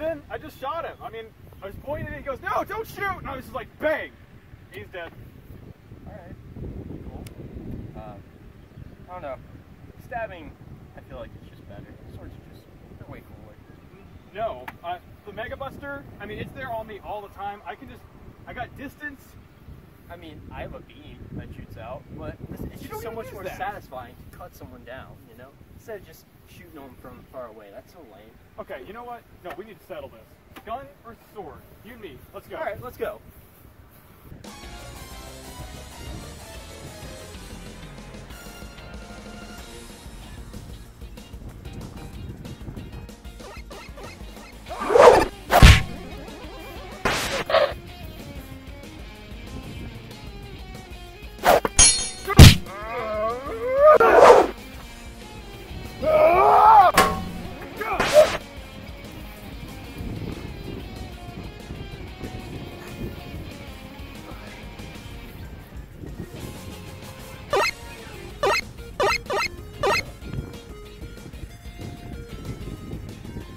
then I just shot him. I mean, I was pointing and he goes, no, don't shoot. And I was just like, bang. He's dead. Alright. Cool. Um, I don't know. Stabbing, I feel like it's just better. Swords are just, they're way cooler. No, uh, the Mega Buster, I mean, it's there on me all the time. I can just, I got distance. I mean, I have a beam that shoots out, but it's, it's You just don't so much more that. satisfying to cut someone down, you know? Instead of just shooting them from far away. That's so lame. Okay, you know what? No, we need to settle this. Gun or sword? You and me. Let's go. Alright, let's go.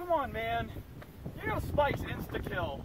Come on, man. You know Spike's insta kill.